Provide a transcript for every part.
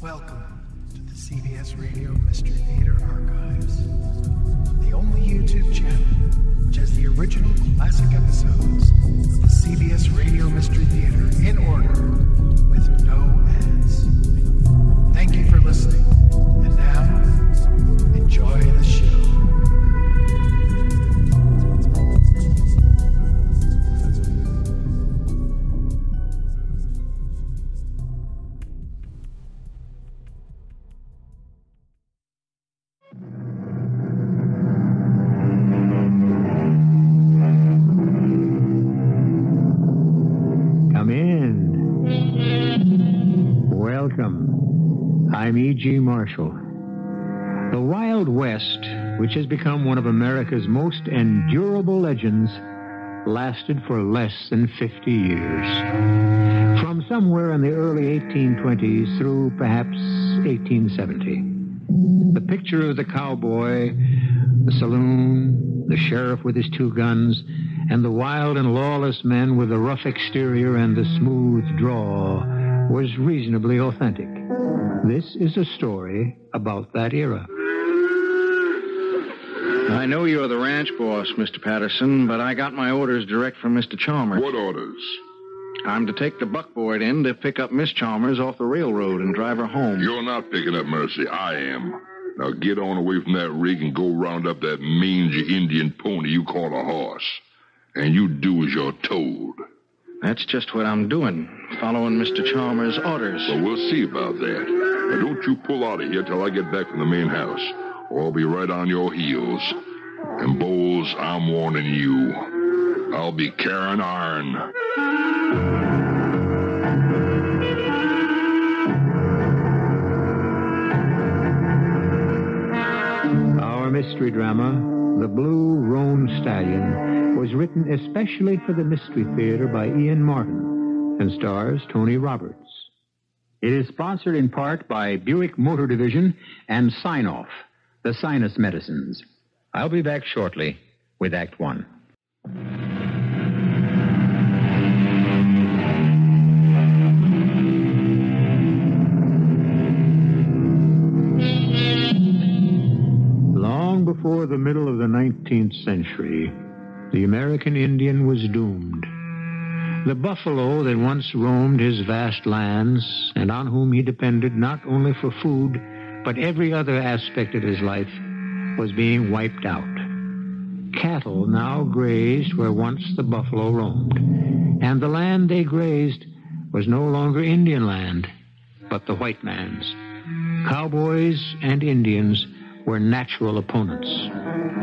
Welcome to the CBS Radio Mystery Theater Archives, the only YouTube channel which has the original classic episodes of the CBS Radio Mystery Theater in order with no ads. Thank you for listening, and now enjoy the Marshall. The Wild West, which has become one of America's most endurable legends, lasted for less than 50 years. From somewhere in the early 1820s through perhaps 1870. The picture of the cowboy, the saloon, the sheriff with his two guns, and the wild and lawless men with the rough exterior and the smooth draw was reasonably authentic. This is a story about that era. I know you're the ranch boss, Mr. Patterson, but I got my orders direct from Mr. Chalmers. What orders? I'm to take the buckboard in to pick up Miss Chalmers off the railroad and drive her home. You're not picking up Mercy. I am. Now get on away from that rig and go round up that mangy Indian pony you call a horse. And you do as you're told. That's just what I'm doing, following Mr. Chalmers' orders. So we'll see about that. Now don't you pull out of here till I get back from the main house, or I'll be right on your heels. And Bowles, I'm warning you. I'll be carrying iron. Our mystery drama, The Blue Roan Stallion, was written especially for the Mystery Theater by Ian Martin and stars Tony Roberts. It is sponsored in part by Buick Motor Division and Sine-Off, the sinus medicines. I'll be back shortly with Act One. Before the middle of the 19th century, the American Indian was doomed. The buffalo that once roamed his vast lands and on whom he depended not only for food, but every other aspect of his life, was being wiped out. Cattle now grazed where once the buffalo roamed, and the land they grazed was no longer Indian land, but the white man's. Cowboys and Indians were natural opponents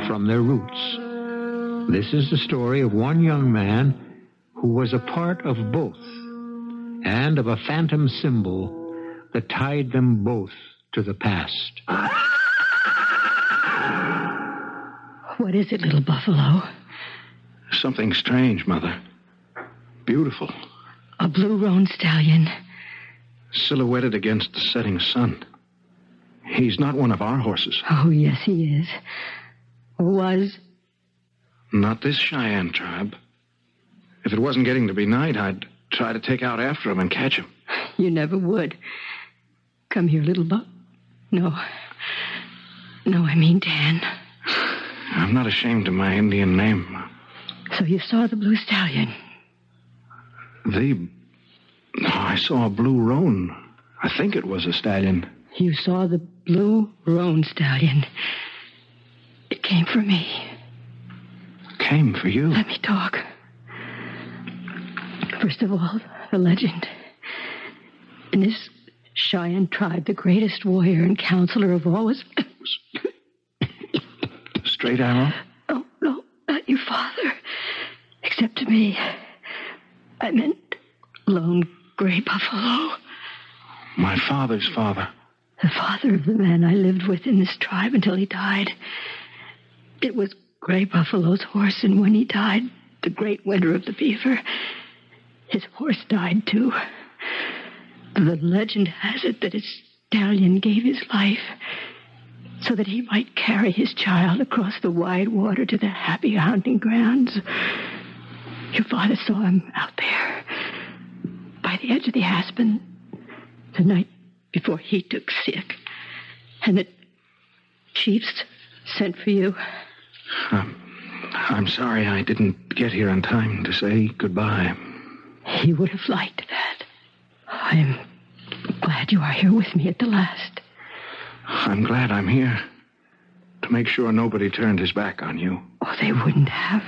from their roots. This is the story of one young man who was a part of both and of a phantom symbol that tied them both to the past. What is it, little buffalo? Something strange, Mother. Beautiful. A blue roan stallion. Silhouetted against the setting sun. He's not one of our horses. Oh, yes, he is. Or was. Not this Cheyenne tribe. If it wasn't getting to be night, I'd try to take out after him and catch him. You never would. Come here, little buck. No. No, I mean Dan. I'm not ashamed of my Indian name. So you saw the blue stallion. The. Oh, I saw a blue roan. I think it was a stallion. You saw the blue roan stallion. It came for me. Came for you. Let me talk. First of all, the legend. In this Cheyenne tribe, the greatest warrior and counselor of all was. Straight arrow? Oh, no, not your father. Except to me. I meant Lone Gray Buffalo. My father's father. The father of the man I lived with in this tribe until he died. It was Gray Buffalo's horse, and when he died, the great winter of the beaver, his horse died too. The legend has it that his stallion gave his life so that he might carry his child across the wide water to the happy hunting grounds. Your father saw him out there by the edge of the aspen the night before he took sick. And the chiefs sent for you. Um, I'm sorry I didn't get here in time to say goodbye. He would have liked that. I'm glad you are here with me at the last. I'm glad I'm here to make sure nobody turned his back on you. Oh, they wouldn't have.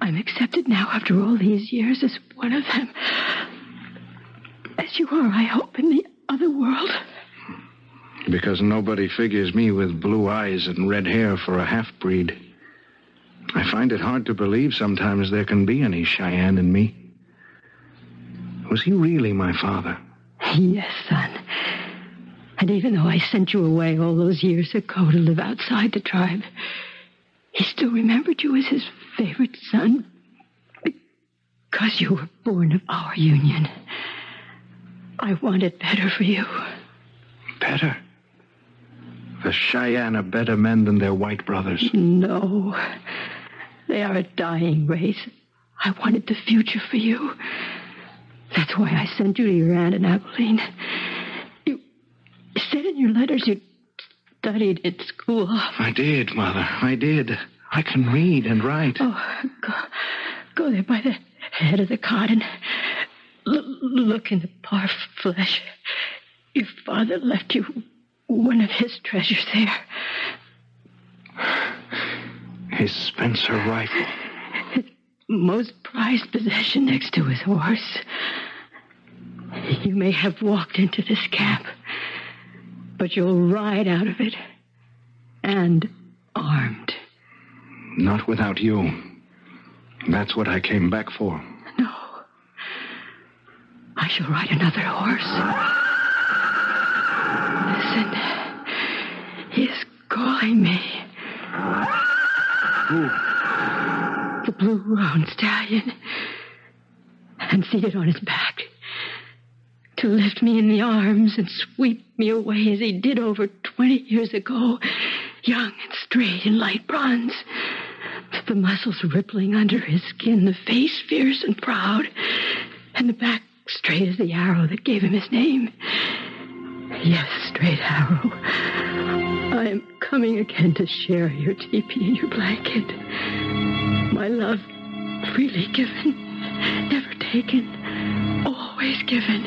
I'm accepted now after all these years as one of them. As you are, I hope, in the other world. Because nobody figures me with blue eyes and red hair for a half breed. I find it hard to believe sometimes there can be any Cheyenne in me. Was he really my father? Yes, son. And even though I sent you away all those years ago to live outside the tribe, he still remembered you as his favorite son because you were born of our union. I wanted better for you. Better? The Cheyenne are better men than their white brothers. No. They are a dying race. I wanted the future for you. That's why I sent you to your aunt in Abilene. You said in your letters you studied at school. I did, Mother. I did. I can read and write. Oh, go, go there by the head of the cot and look in the parf flesh. Your father left you one of his treasures there. His Spencer rifle. His most prized possession next to his horse. You may have walked into this camp, but you'll ride out of it and armed. Not without you. That's what I came back for. I shall ride another horse. Listen. He is calling me. Who? The blue roan stallion. And seated on his back. To lift me in the arms and sweep me away as he did over 20 years ago. Young and straight in light bronze. The muscles rippling under his skin, the face fierce and proud, and the back straight as the arrow that gave him his name. Yes, straight arrow. I am coming again to share your teepee and your blanket. My love, freely given, never taken, always given,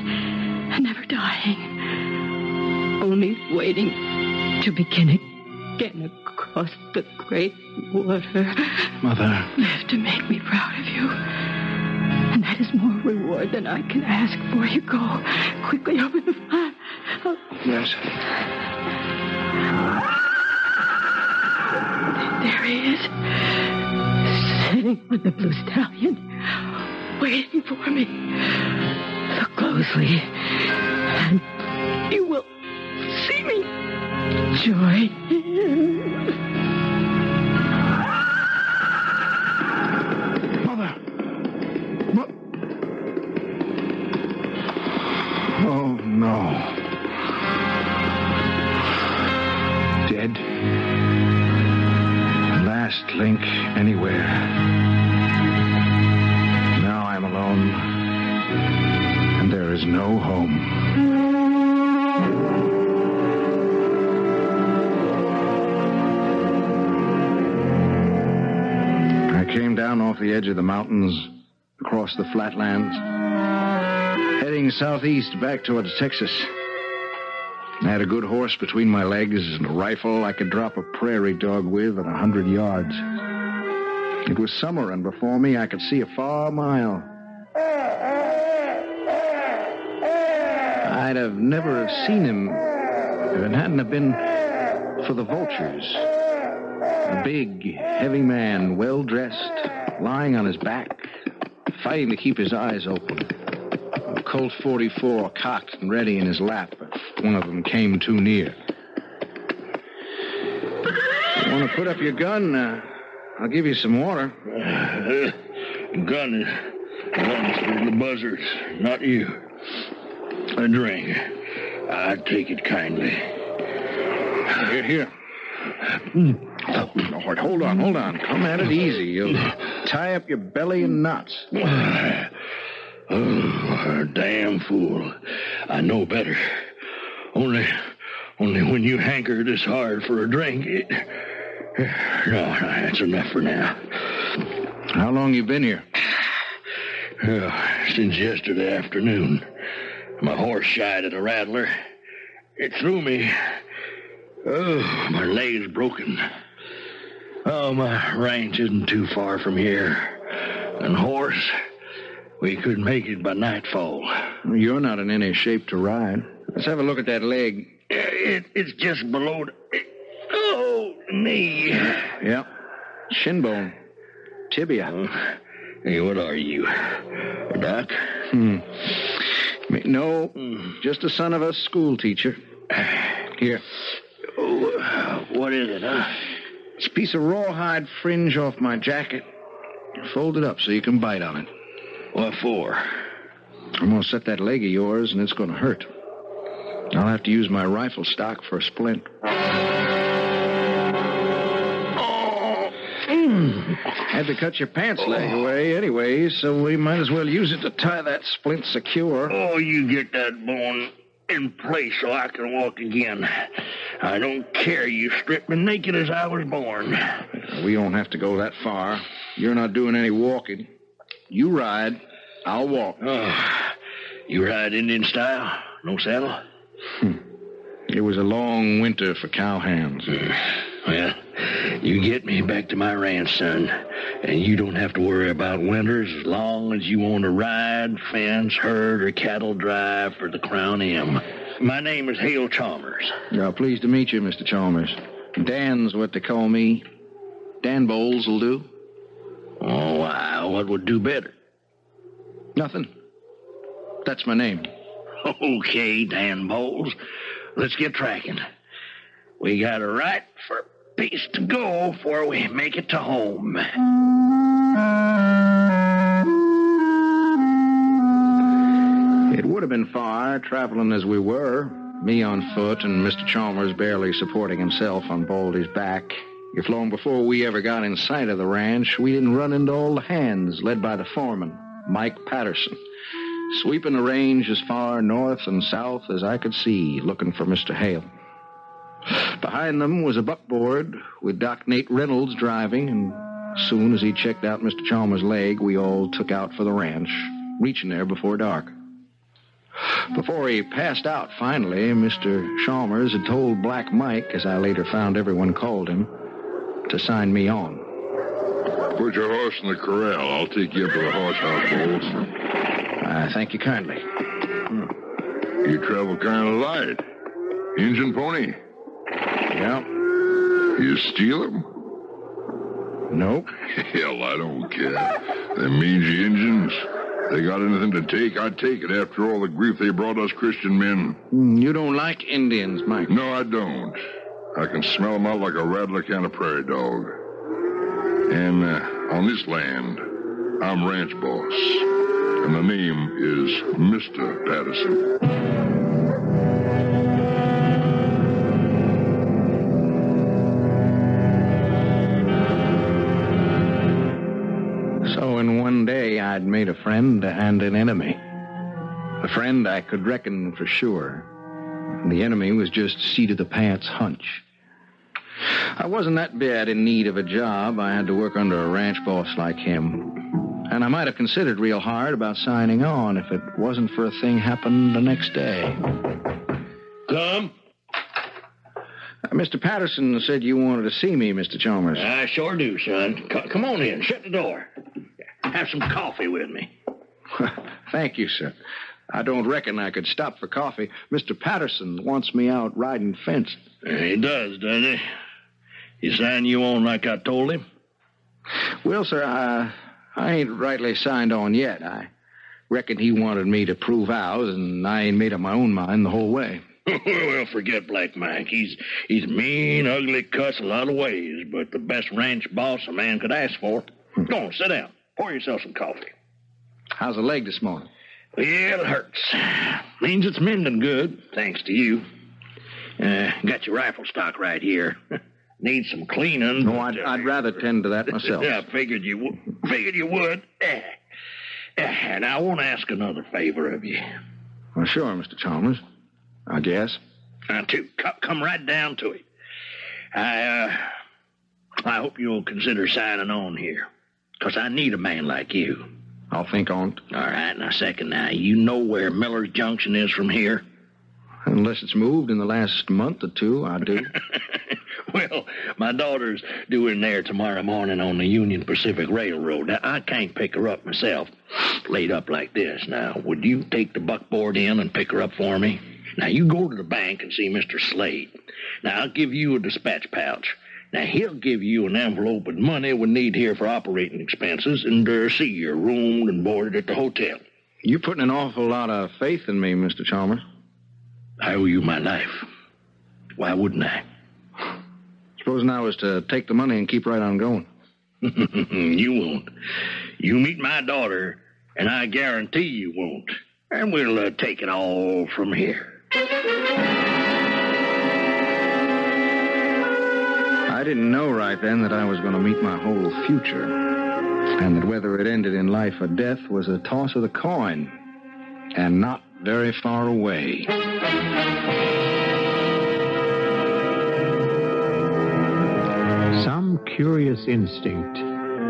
and never dying. Only waiting to begin again across the great water. Mother. Live to make me proud of you. That is more reward than I can ask for. You go. Quickly open the fire. Oh, Yes. there he is. Sitting on the blue stallion. Waiting for me. Look closely. And you will see me. Joy. Mother. Oh, no. Dead. Last link anywhere. Now I'm alone. And there is no home. I came down off the edge of the mountains, across the flatlands, heading southeast back towards Texas. I had a good horse between my legs and a rifle I could drop a prairie dog with at a hundred yards. It was summer, and before me I could see a far mile. I'd have never have seen him if it hadn't have been for the vultures. A big, heavy man, well dressed, lying on his back, fighting to keep his eyes open. Colt 44 cocked and ready in his lap but one of them came too near. You want to put up your gun? Uh, I'll give you some water. gun is guns for the buzzards, not you. A drink. I take it kindly. Here, here. Oh, Lord, hold on, hold on. Come at it easy. You'll tie up your belly in knots. Oh, a damn fool. I know better. Only, only when you hanker this hard for a drink, it... No, no, that's enough for now. How long you been here? Oh, since yesterday afternoon. My horse shied at a rattler. It threw me. Oh, my leg's broken. Oh, my ranch isn't too far from here. And horse, we could make it by nightfall. You're not in any shape to ride. Let's have a look at that leg. It, it's just below the... Oh, knee. Yep. Shin bone. Tibia. Oh, hey, what are you? A doc? Hmm. No, just the son of a school teacher. Here. Oh, what is it, huh? It's a piece of rawhide fringe off my jacket. Fold it up so you can bite on it. What for? I'm going to set that leg of yours, and it's going to hurt. I'll have to use my rifle stock for a splint. Oh, hmm. Had to cut your pants leg oh. away anyway, so we might as well use it to tie that splint secure. oh, you get that bone in place so I can walk again. I don't care. You stripped me naked as I was born. We don't have to go that far. You're not doing any walking. You ride, I'll walk. Oh, you ride Indian style? No saddle? Hmm. It was a long winter for cowhands. Hmm. Well, you get me back to my ranch, son, and you don't have to worry about winters as long as you want to ride, fence, herd, or cattle drive for the Crown M. My name is Hale Chalmers. Yeah, pleased to meet you, Mr. Chalmers. Dan's what they call me. Dan Bowles will do. Oh, wow, what would do better? Nothing. That's my name. Okay, Dan Bowles. Let's get tracking. We got a right for a piece to go before we make it to home. It would have been far, traveling as we were, me on foot and Mr. Chalmers barely supporting himself on Baldy's back. If long before we ever got in sight of the ranch, we didn't run into all the hands led by the foreman, Mike Patterson, sweeping the range as far north and south as I could see, looking for Mr. Hale. Behind them was a buckboard with Doc Nate Reynolds driving, and soon as he checked out Mr. Chalmers' leg, we all took out for the ranch, reaching there before dark. Before he passed out finally, Mr. Chalmers had told Black Mike, as I later found everyone called him, to sign me on. Put your horse in the corral. I'll take you up to the horse house, Bowles. I thank you kindly. You travel kind of light. Injun pony. Yeah. You steal steal 'em? Nope. Hell, I don't care. Them mangy Injuns. They got anything to take, I'd take it after all the grief they brought us Christian men. Mm, You don't like Indians, Mike. No, I don't. I can smell 'em out like a rattler can a prairie dog. And uh, on this land, I'm ranch boss. And the name is Mr. Patterson. So in one day, I'd made a friend and an enemy. A friend I could reckon for sure. The enemy was just seat of the pants hunch. I wasn't that bad in need of a job. I had to work under a ranch boss like him. And I might have considered real hard about signing on if it wasn't for a thing happened the next day. Come. Uh, Mr. Patterson said you wanted to see me, Mr. Chalmers. I sure do, son. C- come on in. Shut the door. Have some coffee with me. Thank you, sir. I don't reckon I could stop for coffee. Mr. Patterson wants me out riding fence. He does, doesn't he? He signed you on like I told him? Well, sir, I, I ain't rightly signed on yet. I reckon he wanted me to prove out, and I ain't made up my own mind the whole way. well, forget Black Mike. He's he's mean, ugly, cuss a lot of ways, but the best ranch boss a man could ask for. Hmm. Go on, sit down. Pour yourself some coffee. How's the leg this morning? Yeah, it hurts. Means it's mending good, thanks to you. Uh, got your rifle stock right here. Needs some cleaning. No, I'd, uh, I'd rather tend to that myself. Yeah, I figured you would. Figured you would. Eh. Eh, And I want to ask another favor of you. Well, sure, Mr. Chalmers. I guess. Now, to come right down to it. I, uh, I hope you'll consider signing on here. Because I need a man like you. I'll think on it. All right, now, second, now, you know where Miller's Junction is from here? Unless it's moved in the last month or two, I do. well, my daughter's due in there tomorrow morning on the Union Pacific Railroad. Now, I can't pick her up myself, laid up like this. Now, would you take the buckboard in and pick her up for me? Now, you go to the bank and see Mr. Slade. Now, I'll give you a dispatch pouch. Now, he'll give you an envelope with money we need here for operating expenses and uh, see you're roomed and boarded at the hotel. You're putting an awful lot of faith in me, Mr. Chalmers. I owe you my life. Why wouldn't I? Supposing I was to take the money and keep right on going. you won't. You meet my daughter, and I guarantee you won't. And we'll uh, take it all from here. Didn't know right then that I was going to meet my whole future, and that whether it ended in life or death was a toss of the coin, and not very far away. Some curious instinct,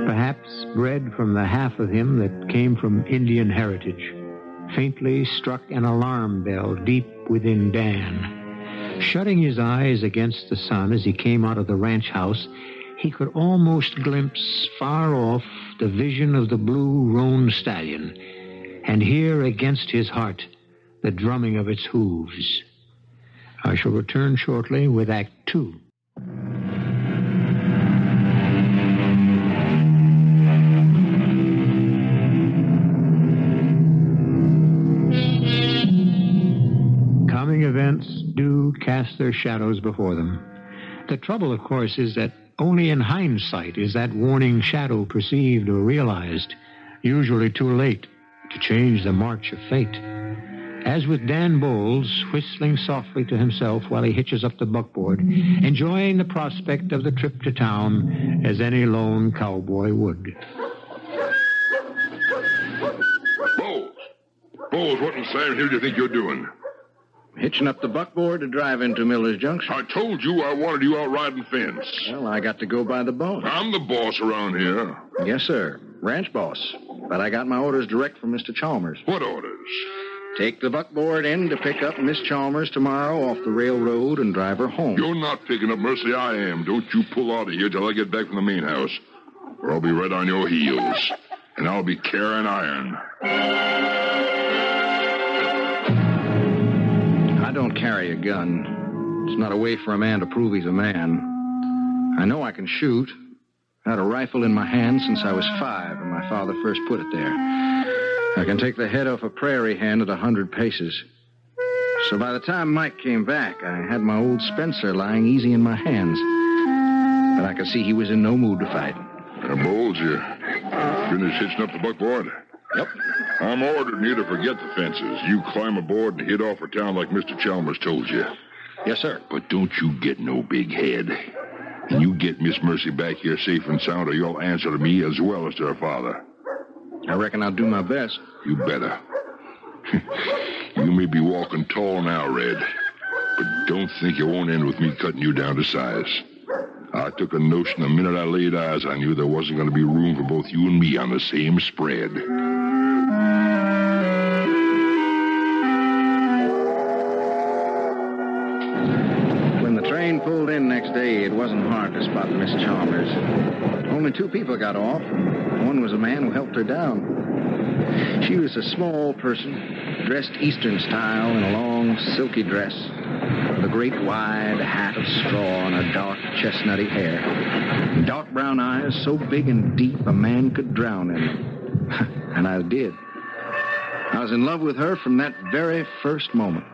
perhaps bred from the half of him that came from Indian heritage, faintly struck an alarm bell deep within Dan. Shutting his eyes against the sun as he came out of the ranch house, he could almost glimpse far off the vision of the blue roan stallion, and hear against his heart the drumming of its hooves. I shall return shortly with Act Two. Coming events cast their shadows before them. The trouble, of course, is that only in hindsight is that warning shadow perceived or realized, usually too late to change the march of fate. As with Dan Bowles, whistling softly to himself while he hitches up the buckboard, enjoying the prospect of the trip to town as any lone cowboy would. Bowles! Bowles, what in Sam Hill do you think you're doing? Hitching up the buckboard to drive into Miller's Junction. I told you I wanted you out riding fence. Well, I got to go by the bone. I'm the boss around here. Yes, sir. Ranch boss. But I got my orders direct from Mr. Chalmers. What orders? Take the buckboard in to pick up Miss Chalmers tomorrow off the railroad and drive her home. You're not picking up Mercy. I am. Don't you pull out of here till I get back from the main house, or I'll be right on your heels, and I'll be carrying iron. Carry a gun. It's not a way for a man to prove he's a man. I know I can shoot. I had a rifle in my hand since I was five, and my father first put it there. I can take the head off a prairie hen at a hundred paces. So by the time Mike came back, I had my old Spencer lying easy in my hands. But I could see he was in no mood to fight. Now, Bowles, you finished hitching up the buckboard? Yep. I'm ordering you to forget the fences. You climb aboard and hit off for town like Mr. Chalmers told you. Yes, sir. But don't you get no big head. And you get Miss Mercy back here safe and sound, or you'll answer to me as well as to her father. I reckon I'll do my best. You better. you may be walking tall now, Red, but don't think it won't end with me cutting you down to size. I took a notion the minute I laid eyes on you there wasn't going to be room for both you and me on the same spread. When the train pulled in next day, it wasn't hard to spot Miss Chalmers. Only two people got off. One was a man who helped her down. She was a small person, dressed Eastern style in a long, silky dress, with a great wide hat of straw and her dark, chestnutty hair. Dark brown eyes so big and deep a man could drown in them. and I did. I was in love with her from that very first moment.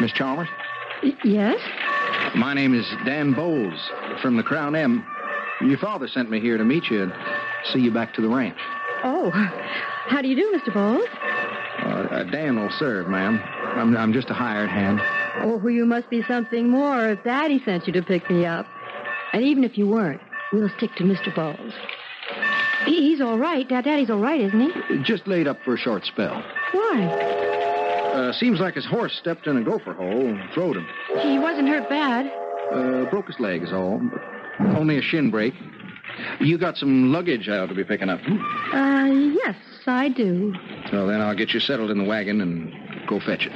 Miss Chalmers? Yes? My name is Dan Bowles from the Crown M. Your father sent me here to meet you and see you back to the ranch. Oh, how do you do, Mr. Bowles? Uh, uh, Dan will serve, ma'am. I'm, I'm just a hired hand. Oh, you must be something more if Daddy sent you to pick me up. And even if you weren't, we'll stick to Mr. Bowles. He- He's all right. Dad, Daddy's all right, isn't he? Just laid up for a short spell. Why? Uh, seems like his horse stepped in a gopher hole and throwed him. He wasn't hurt bad. Uh, broke his leg is all. Only a shin break. You got some luggage I ought to be picking up. Uh, yes, I do. Well, then I'll get you settled in the wagon and go fetch it.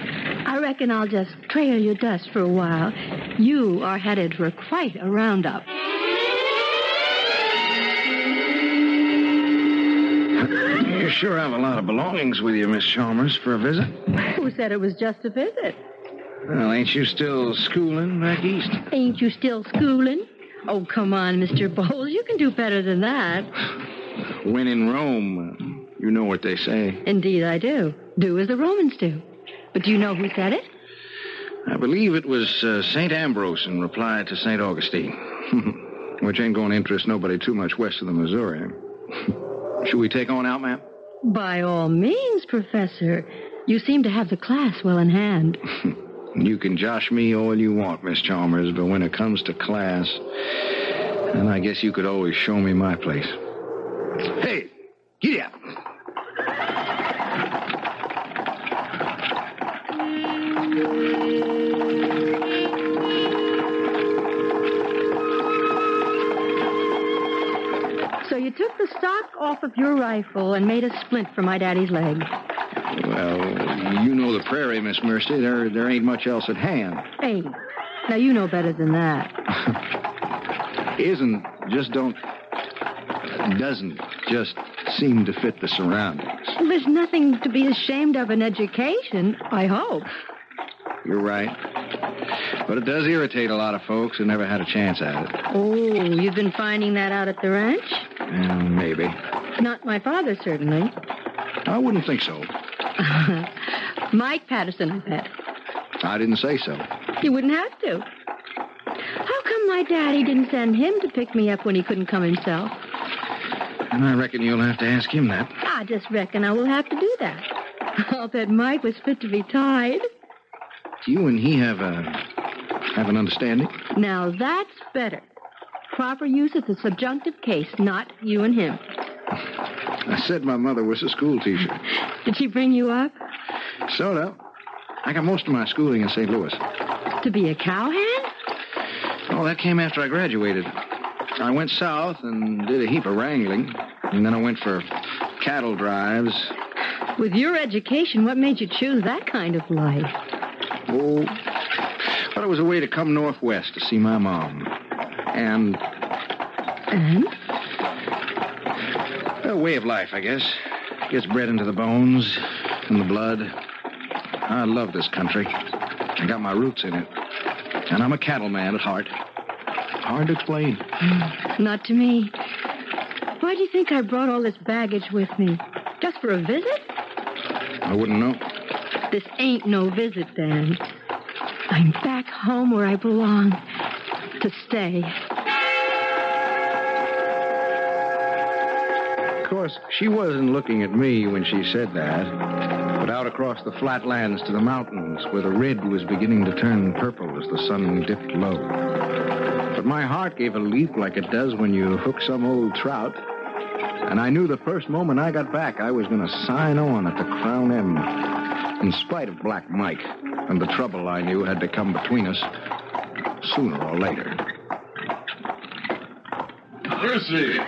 I reckon I'll just trail your dust for a while. You are headed for quite a roundup. Sure have a lot of belongings with you, Miss Chalmers, for a visit. Who said it was just a visit? Well, ain't you still schooling back east? Ain't you still schooling? Oh, come on, Mr. Bowles. You can do better than that. When in Rome, uh, you know what they say. Indeed, I do. Do as the Romans do. But do you know who said it? I believe it was uh, St. Ambrose in reply to St. Augustine, which ain't going to interest nobody too much west of the Missouri. Should we take on out, ma'am? By all means, Professor. You seem to have the class well in hand. You can josh me all you want, Miss Chalmers, but when it comes to class, then I guess you could always show me my place. Hey, giddy up. So you took the stock off of your rifle and made a splint for my daddy's leg. Well, you know the prairie, Miss Mercy. There, there ain't much else at hand. Hey, now you know better than that. Isn't, just don't, doesn't just seem to fit the surroundings. Well, there's nothing to be ashamed of in education, I hope. You're right. But it does irritate a lot of folks who never had a chance at it. Oh, you've been finding that out at the ranch? Well, maybe. Not my father, certainly. I wouldn't think so. Mike Patterson, I bet. I didn't say so. You wouldn't have to. How come my daddy didn't send him to pick me up when he couldn't come himself? And I reckon you'll have to ask him that. I just reckon I will have to do that. I'll bet Mike was fit to be tied. You and he have a have an understanding. Now that's better. Proper use of the subjunctive case, not you and him. I said my mother was a school teacher. Did she bring you up Sort of. I got most of my schooling in St. Louis. to be a cowhand? Oh, that came after I graduated. I went south and did a heap of wrangling, and then I went for cattle drives. With your education, what made you choose that kind of life? Oh, but it was a way to come northwest to see my mom. And And? a way of life, I guess. Gets bred into the bones and the blood. I love this country. I got my roots in it. And I'm a cattleman at heart. Hard to explain. Not to me. Why do you think I brought all this baggage with me? Just for a visit? I wouldn't know. This ain't no visit, Dan. I'm back home where I belong. To stay. Course, she wasn't looking at me when she said that, but out across the flatlands to the mountains where the red was beginning to turn purple as the sun dipped low. But my heart gave a leap like it does when you hook some old trout. And I knew the first moment I got back, I was going to sign on at the Crown M. In spite of Black Mike and the trouble I knew had to come between us sooner or later. Mercy.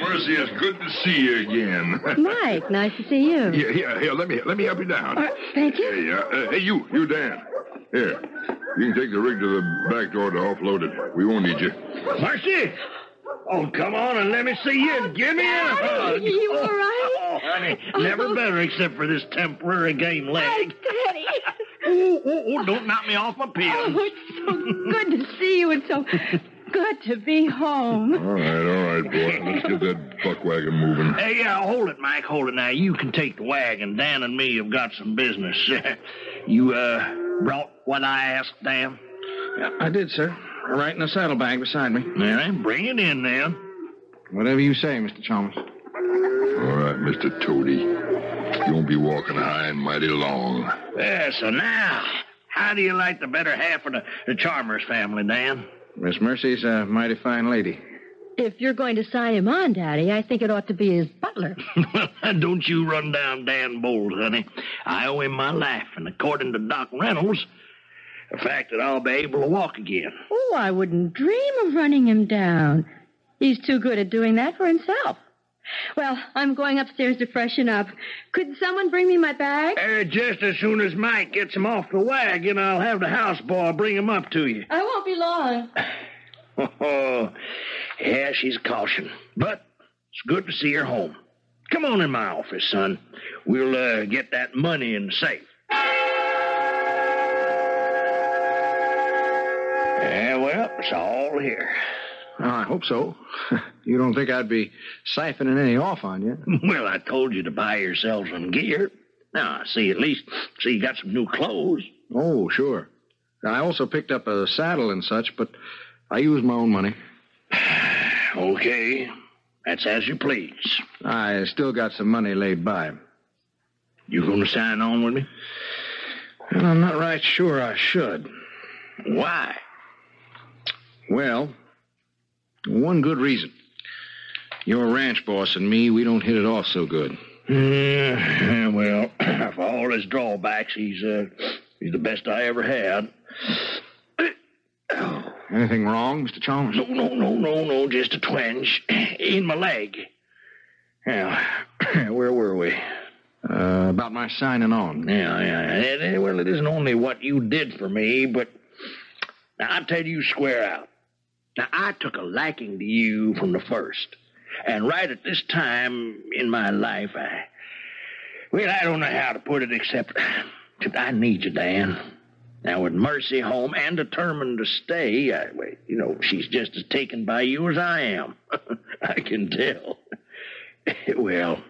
Oh, Mercy, it's good to see you again. Mike, nice to see you. Here, here, here. Let me let me help you down. Uh, thank you. Hey, uh, uh, hey, you, you, Dan. Here, you can take the rig to the back door to offload it. We won't need you. Mercy! Oh, come on and let me see you and give me a hug. Are you all right? Oh, honey, never better except for this temporary game leg. Daddy. Oh, oh, oh, don't knock me off my Oh, it's so good to see you. It's so good to be home. All right, all right, boy. Let's get that buck wagon moving. Hey, yeah, hold it, Mike. Hold it now. You can take the wagon. Dan and me have got some business. you, uh, brought what I asked, Dan? Yeah, I did, sir. Right in the saddlebag beside me. All right, bring it in then. Whatever you say, Mr. Chalmers. All right, Mr. Toady. You won't be walking high and mighty long. Yeah, so now, how do you like the better half of the, the Chalmers family, Dan? Miss Mercy's a mighty fine lady. If you're going to sign him on, Daddy, I think it ought to be his butler. don't you run down Dan Bowles, honey. I owe him my life, and according to Doc Reynolds, the fact that I'll be able to walk again. Oh, I wouldn't dream of running him down. He's too good at doing that for himself. Well, I'm going upstairs to freshen up. Could someone bring me my bag? Uh, just as soon as Mike gets him off the wagon, I'll have the houseboy bring him up to you. I won't be long. Oh, yeah, she's a caution. But it's good to see her home. Come on in my office, son. We'll uh, get that money in the safe. Yeah, well, it's all here. Well, I hope so. you don't think I'd be siphoning any off on you? Well, I told you to buy yourself some gear. Now, I see, at least, see, you got some new clothes. Oh, sure. I also picked up a saddle and such, but I used my own money. Okay, that's as you please. I still got some money laid by. You going to sign on with me? And I'm not right sure I should. Why? Well, one good reason. Your ranch boss and me, we don't hit it off so good. Yeah, well, for all his drawbacks, he's uh, he's the best I ever had. Anything wrong, Mr. Chalmers? No, no, no, no, no, just a twinge in my leg. Now, where were we? Uh, about my signing on. Yeah, yeah. It- well, it isn't only what you did for me, but now I tell you square out. Now I took a liking to you from the first, and right at this time in my life, I well, I don't know how to put it except, except I need you, Dan. Now with Mercy home and determined to stay, I, you know she's just as taken by you as I am. I can tell. well,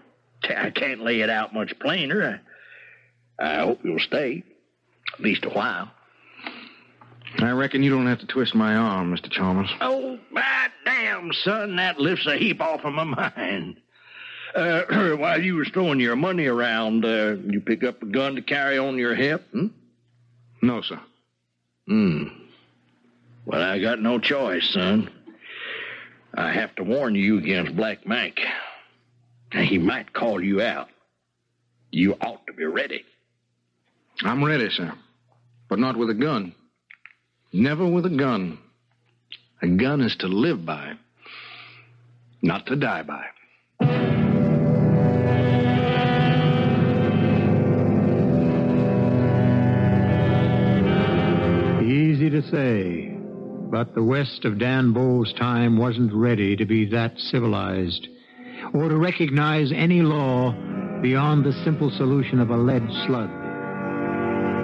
I can't lay it out much plainer. I, I hope you'll stay. At least a while. I reckon you don't have to twist my arm, Mr. Chalmers. Oh, my damn, son, that lifts a heap off of my mind. Uh, while you was throwing your money around, uh, you pick up a gun to carry on your hip? Hmm? No, sir. Hmm. Well, I got no choice, son. I have to warn you against Black Mike. He might call you out. You ought to be ready. I'm ready, sir. But not with a gun. Never with a gun. A gun is to live by, not to die by. Easy to say, but the west of Dan Bowles' time wasn't ready to be that civilized or to recognize any law beyond the simple solution of a lead slug.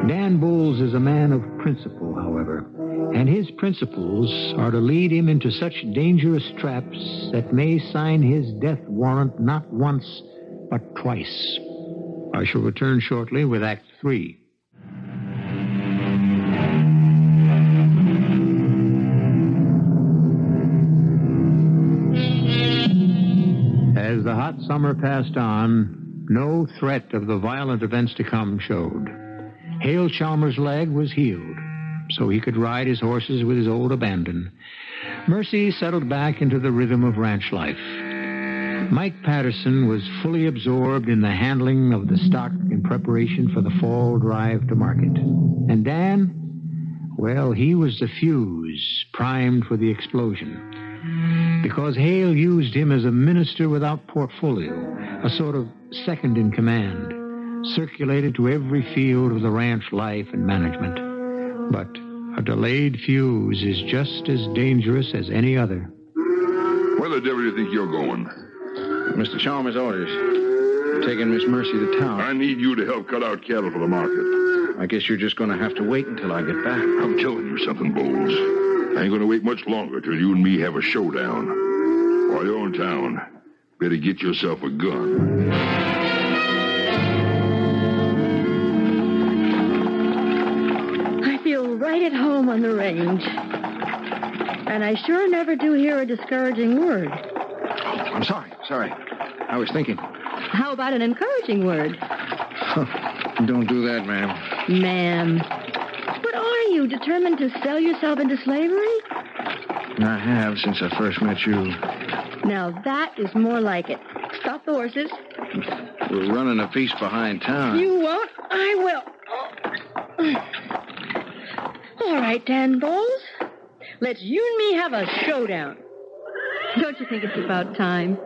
Dan Bowles is a man of principle, however, and his principles are to lead him into such dangerous traps that may sign his death warrant not once, but twice. I shall return shortly with Act Three. As the hot summer passed on, no threat of the violent events to come showed. Hale Chalmers' leg was healed, so he could ride his horses with his old abandon. Mercy settled back into the rhythm of ranch life. Mike Patterson was fully absorbed in the handling of the stock in preparation for the fall drive to market. And Dan, well, he was the fuse primed for the explosion because Hale used him as a minister without portfolio, a sort of second in command, circulated to every field of the ranch life and management. But a delayed fuse is just as dangerous as any other. Where the devil do you think you're going? Mr. Chalmers' orders. I'm taking Miss Mercy to town. I need you to help cut out cattle for the market. I guess you're just going to have to wait until I get back. I'm telling you something, Bowles. I ain't gonna wait much longer till you and me have a showdown. While you're in town, better get yourself a gun. Right at home on the range. And I sure never do hear a discouraging word. I'm sorry, sorry. I was thinking. How about an encouraging word? Don't do that, ma'am. Ma'am. But are you determined to sell yourself into slavery? I have since I first met you. Now that is more like it. Stop the horses. We're running a piece behind town. You won't. I will. All right, Dan Bowles. Let's you and me have a showdown. Don't you think it's about time?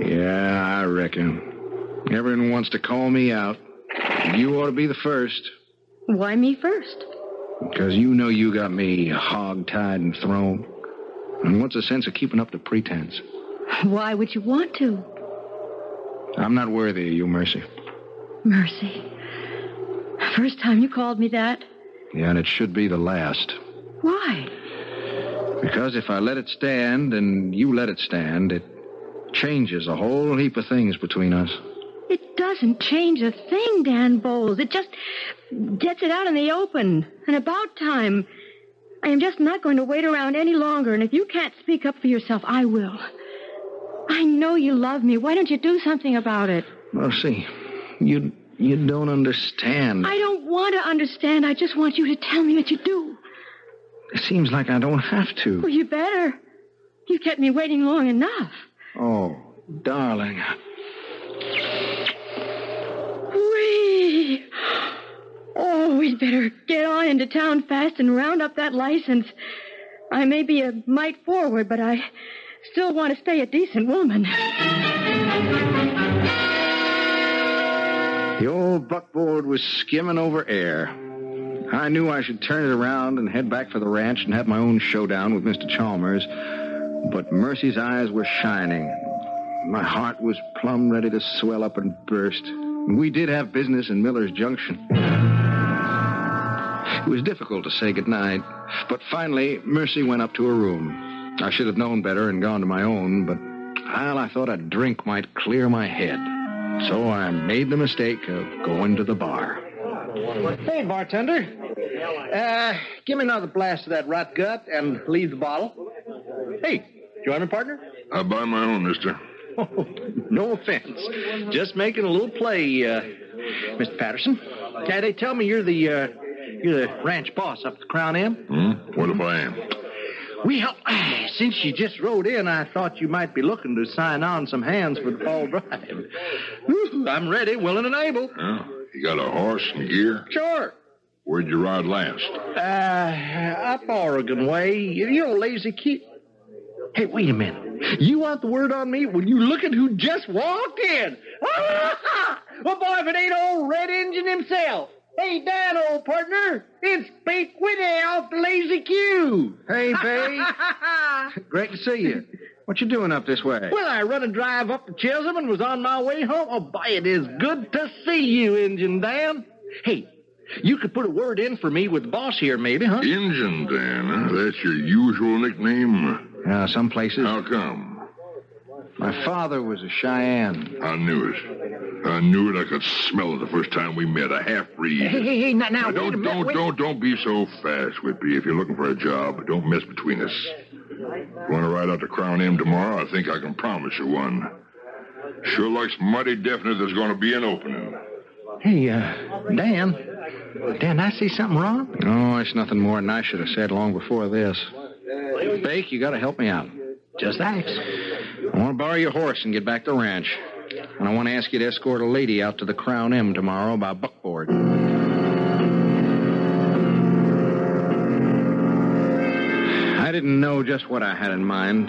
Yeah, I reckon. Everyone wants to call me out. You ought to be the first. Why me first? Because you know you got me hog-tied and thrown. And what's the sense of keeping up the pretense? Why would you want to? I'm not worthy of you, Mercy. Mercy. First time you called me that. Yeah, and it should be the last. Why? Because if I let it stand and you let it stand, it changes a whole heap of things between us. It doesn't change a thing, Dan Bowles. It just gets it out in the open. And about time. I am just not going to wait around any longer, and if you can't speak up for yourself, I will. I know you love me. Why don't you do something about it? Well, see, you you don't understand. I don't want to understand. I just want you to tell me what you do. It seems like I don't have to. Well, you better. You've kept me waiting long enough. Oh, darling. Whee! Oh, we'd better get on into town fast and round up that license. I may be a mite forward, but I still want to stay a decent woman. The old buckboard was skimming over air. I knew I should turn it around and head back for the ranch and have my own showdown with Mr. Chalmers. But Mercy's eyes were shining. My heart was plumb ready to swell up and burst. We did have business in Miller's Junction. It was difficult to say goodnight, but finally Mercy went up to her room. I should have known better and gone to my own, but well, I thought a drink might clear my head. So I made the mistake of going to the bar. Hey, bartender. Uh, give me another blast of that rot gut and leave the bottle. Hey, join me, partner? I buy my own, mister. no offense. Just making a little play, uh, Mr. Patterson. Yeah, they tell me you're the, uh, you're the ranch boss up at the Crown M. Hmm? What if I am? Well, since you just rode in, I thought you might be looking to sign on some hands for the fall drive. I'm ready, willing and able. You got a horse and gear? Sure. Where'd you ride last? Uh, up Oregon way. You're a lazy kid. Hey, wait a minute. You want the word on me when you look at who just walked in? well, boy, if it ain't old Red Injun himself. Hey, Dan, old partner. It's Bake Whitney off the Lazy Q. Hey, Bay. Great to see you. What you doing up this way? Well, I run a drive up to Chisholm and was on my way home. Oh, boy, it is good to see you, Injun Dan. Hey, you could put a word in for me with the boss here, maybe, huh? Injun Dan, huh? That's your usual nickname? Yeah, some places. How come? My father was a Cheyenne. I knew it. I knew it. I could smell it the first time we met. A half breed. Hey, hey, hey, now, now, Now, wait a don't, minute. don't, wait- don't, don't be so fast, Whitby. If you're looking for a job, don't mess between us. Want to ride out to Crown M tomorrow? I think I can promise you one. Sure looks mighty definite there's going to be an opening. Hey, uh, Dan. Dan, I see something wrong? Oh, it's nothing more than I should have said long before this. Bake, you got to help me out. Just ask. I want to borrow your horse and get back to the ranch. And I want to ask you to escort a lady out to the Crown M tomorrow by buckboard. I didn't know just what I had in mind,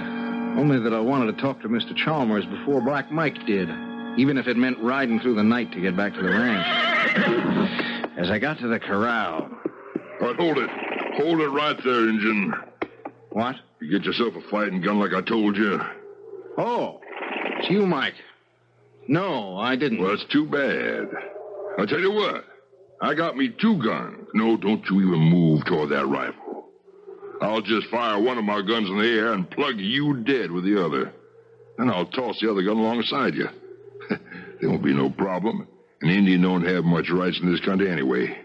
only that I wanted to talk to Mr. Chalmers before Black Mike did, even if it meant riding through the night to get back to the ranch. As I got to the corral, But hold it. Hold it right there, Injun. what? You get yourself a fighting gun like I told you. Oh, it's you, Mike. No, I didn't. Well, it's too bad. I'll tell you what. I got me two guns. No, don't you even move toward that rifle. I'll just fire one of my guns in the air and plug you dead with the other. Then I'll toss the other gun alongside you. there won't be no problem. An Indian don't have much rights in this country anyway.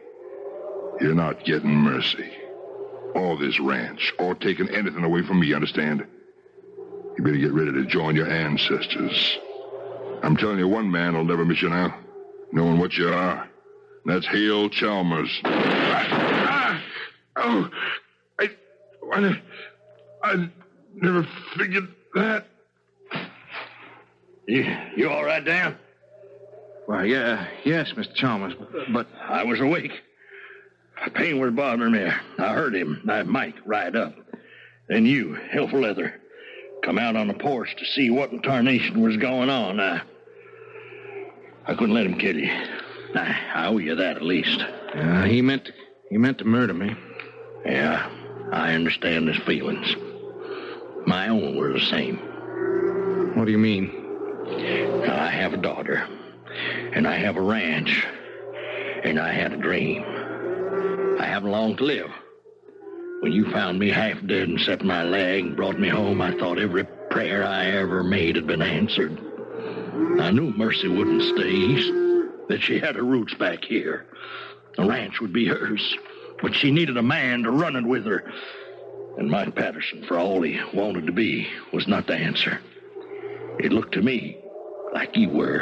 You're not getting mercy. Or this ranch, or taking anything away from me, understand? You better get ready to join your ancestors. I'm telling you, one man will never miss you now, knowing what you are. And That's Hale Chalmers. Ah, ah, oh, I, what, I never figured that. You, you all right, Dan? Well, yeah, yes, Mr. Chalmers, but I was awake. The Pain was bothering me. I heard him, I, Mike, ride up. And you, Helfer Leather, come out on the porch to see what in tarnation was going on. I, I couldn't let him kill you. I, I owe you that at least. uh, he meant to, he meant to murder me. Yeah, I understand his feelings. My own were the same. What do you mean? I have a daughter, and I have a ranch, and I had a dream. I haven't long to live. When you found me half dead and set my leg and brought me home, I thought every prayer I ever made had been answered. I knew Mercy wouldn't stay east, that she had her roots back here. The ranch would be hers, but she needed a man to run it with her. And Mike Patterson, for all he wanted to be, was not the answer. It looked to me like you were.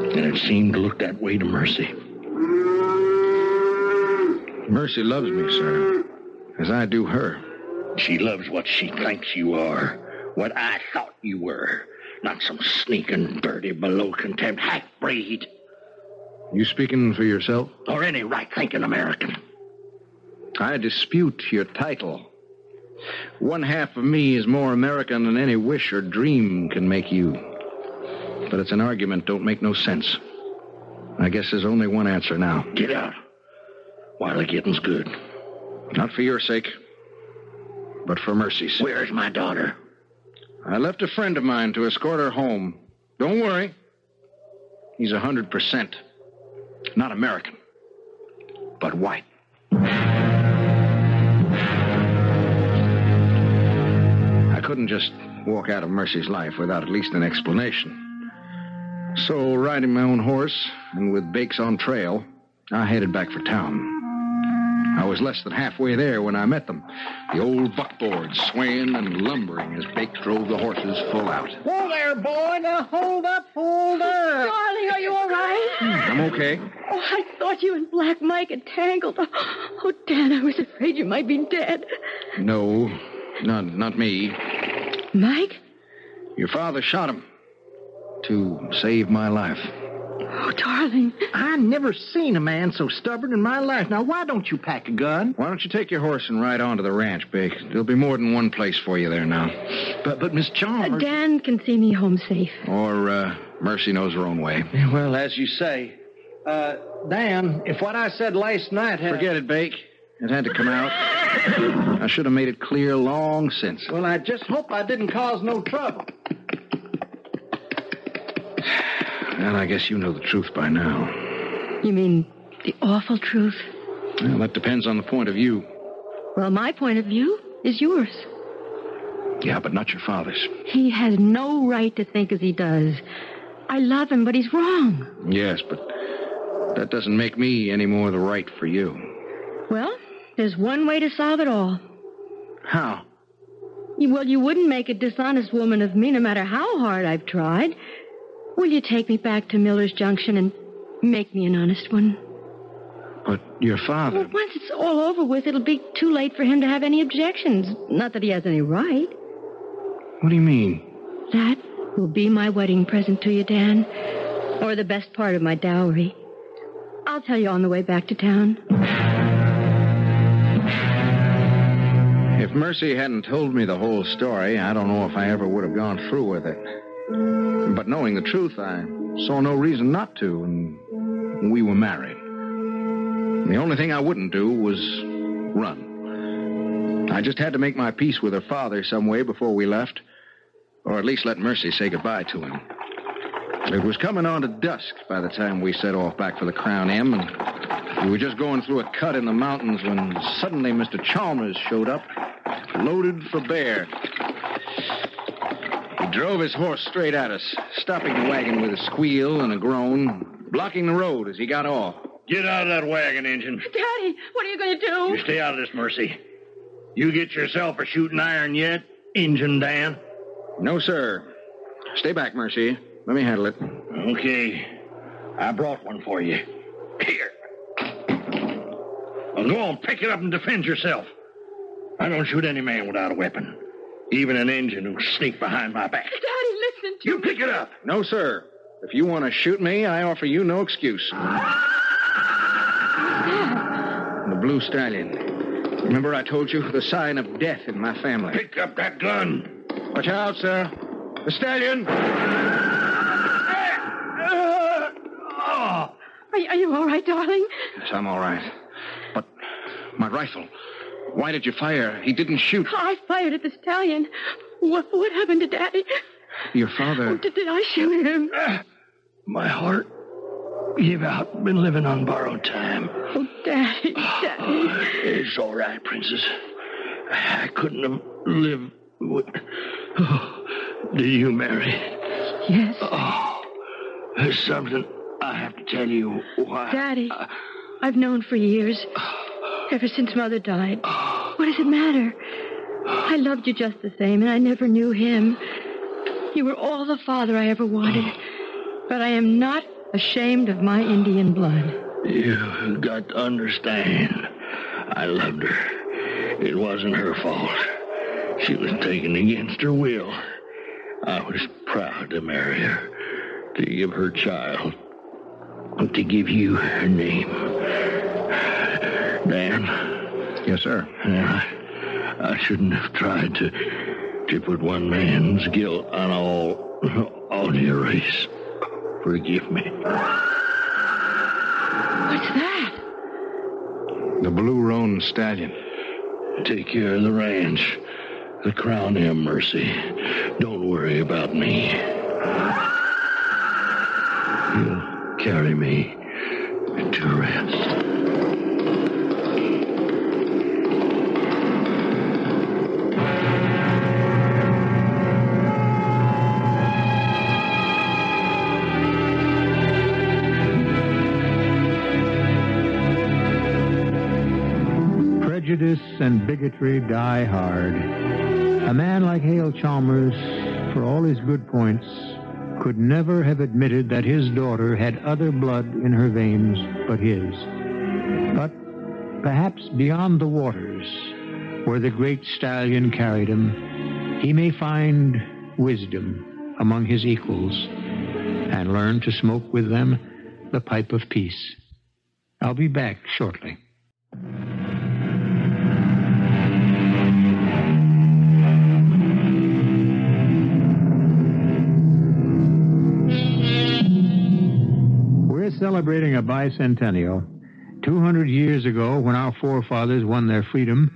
And it seemed to look that way to Mercy. Mercy loves me, sir, as I do her. She loves what she thinks you are, what I thought you were. Not some sneaking, dirty, below contempt half breed, You speaking for yourself? or any right thinking American. I dispute your title. One half of me is more American than any wish or dream can make you. But it's an argument don't make no sense. I guess there's only one answer now. Get out while the getting's good. Not for your sake, but for Mercy's. Where's my daughter? I left a friend of mine to escort her home. Don't worry. He's a hundred percent. Not American, but white. I couldn't just walk out of Mercy's life without at least an explanation. So, riding my own horse and with Bakes on trail, I headed back for town. I was less than halfway there when I met them. The old buckboard swaying and lumbering as Bakes drove the horses full out. Whoa there, boy. Now hold up, hold up. Darling, are you all right? Hmm, I'm okay. Oh, I thought you and Black Mike had tangled. Oh, Dan, I was afraid you might be dead. No, not, not me. Mike? Your father shot him to save my life. Oh, darling. I never seen a man so stubborn in my life. Now, why don't you pack a gun? Why don't you take your horse and ride on to the ranch, Bake? There'll be more than one place for you there now. But, but Miss Uh, Dan can see me home safe. Or, uh, Mercy knows her own way. Well, as you say. Uh, Dan, if what I said last night had. Forget it, Bake. It had to come out. I should have made it clear long since. Well, I just hope I didn't cause no trouble. Well, I guess you know the truth by now. You mean the awful truth? Well, that depends on the point of view. Well, my point of view is yours. Yeah, but not your father's. He has no right to think as he does. I love him, but he's wrong. Yes, but that doesn't make me any more the right for you. Well, there's one way to solve it all. How? Well, you wouldn't make a dishonest woman of me no matter how hard I've tried. Will you take me back to Miller's Junction and make me an honest one? But your father. Well, once it's all over with, it'll be too late for him to have any objections. Not that he has any right. What do you mean? That will be my wedding present to you, Dan. Or the best part of my dowry. I'll tell you on the way back to town. If Mercy hadn't told me the whole story, I don't know if I ever would have gone through with it. But knowing the truth, I saw no reason not to, and we were married. The only thing I wouldn't do was run. I just had to make my peace with her father some way before we left, or at least let Mercy say goodbye to him. It was coming on to dusk by the time we set off back for the Crown M, and we were just going through a cut in the mountains when suddenly Mr. Chalmers showed up, loaded for bear. He drove his horse straight at us, stopping the wagon with a squeal and a groan, blocking the road as he got off. Get out of that wagon, Injun. Daddy, what are you going to do? You do? stay out of this, Mercy. You get yourself a shooting iron yet, Injun Dan? No, sir. Stay back, Mercy. Let me handle it. Okay. I brought one for you. Here. Well, go on, pick it up and defend yourself. I don't shoot any man without a weapon. Even an Injun who sneak behind my back. Daddy, listen to You me. pick it up. No, sir. If you want to shoot me, I offer you no excuse. The blue stallion. Remember I told you the sign of death in my family. Pick up that gun. Watch out, sir. The stallion. Uh, oh. Are, are you all right, darling? Yes, I'm all right. But my rifle. Why did you fire? He didn't shoot. I fired at the stallion. What, what happened to Daddy? Your father. Did, did I shoot him? Ah, my heart gave out. Been living on borrowed time. Oh, Daddy, ah, Daddy. It's all right, Princess. I couldn't have lived with... Oh, did you marry? Yes. Oh, there's something I have to tell you. Why? Daddy, I've known for years, ah. Ever since Mother died. What does it matter? I loved you just the same, and I never knew him. You were all the father I ever wanted. But I am not ashamed of my Indian blood. You got to understand. I loved her. It wasn't her fault. She was taken against her will. I was proud to marry her, to give her child, to give you her name. Dan, Yes, sir. I, I shouldn't have tried to to put one man's guilt on all on your race. Forgive me. What's that? The blue roan stallion. Take care of the ranch. The crown have mercy. Don't worry about me. You'll carry me to rest. And bigotry die hard. A man like Hale Chalmers, for all his good points, could never have admitted that his daughter had other blood in her veins but his. But perhaps beyond the waters, where the great stallion carried him, he may find wisdom among his equals and learn to smoke with them the pipe of peace. I'll be back shortly. Celebrating a bicentennial. 200 years ago, when our forefathers won their freedom,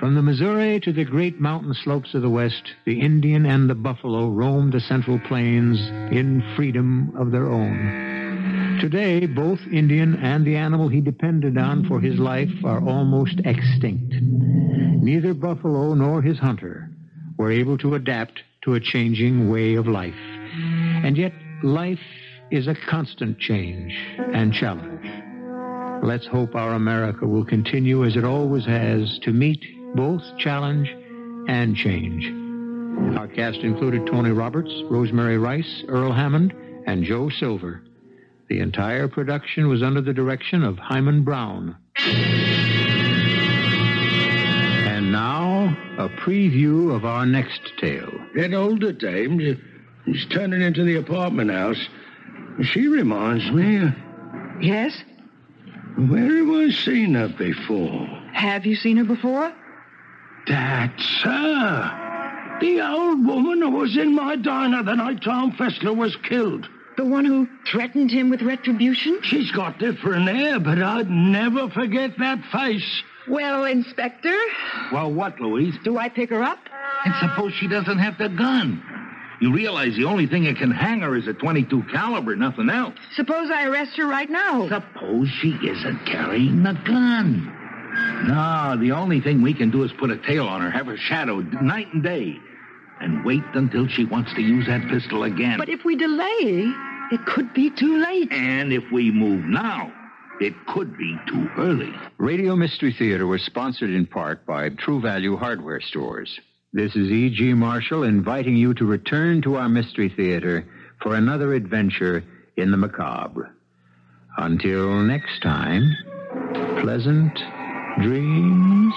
from the Missouri to the great mountain slopes of the West, the Indian and the buffalo roamed the central plains in freedom of their own. Today, both Indian and the animal he depended on for his life are almost extinct. Neither buffalo nor his hunter were able to adapt to a changing way of life. And yet, life is a constant change and challenge. Let's hope our America will continue as it always has to meet both challenge and change. Our cast included Tony Roberts, Rosemary Rice, Earl Hammond, and Joe Silver. The entire production was under the direction of Himan Brown. And now, a preview of our next tale. That older dame, she's turning into the apartment house. She reminds me Yes? where have I seen her before? Have you seen her before? That's her. The old woman who was in my diner the night Tom Fessler was killed. The one who threatened him with retribution? She's got different hair, but I'd never forget that face. Well, Inspector, Well, what, Louise? do I pick her up? And suppose she doesn't have the gun. You realize the only thing that can hang her is a 22 caliber, nothing else. Suppose I arrest her right now. Suppose she isn't carrying the gun. No, the only thing we can do is put a tail on her, have her shadowed night and day, and wait until she wants to use that pistol again. But if we delay, it could be too late. And if we move now, it could be too early. Radio Mystery Theater was sponsored in part by True Value Hardware Stores. This is E.G. Marshall inviting you to return to our Mystery Theater for another adventure in the macabre. Until next time, pleasant dreams.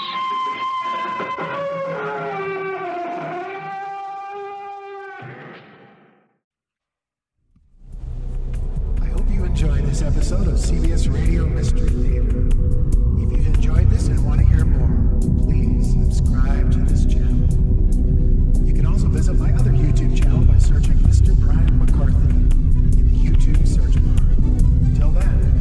I hope you enjoyed this episode of CBS Radio Mystery Theater. If you've enjoyed this and want to hear more, subscribe to this channel. You can also visit my other YouTube channel by searching Mr. Brian McCarthy in the YouTube search bar. Until then,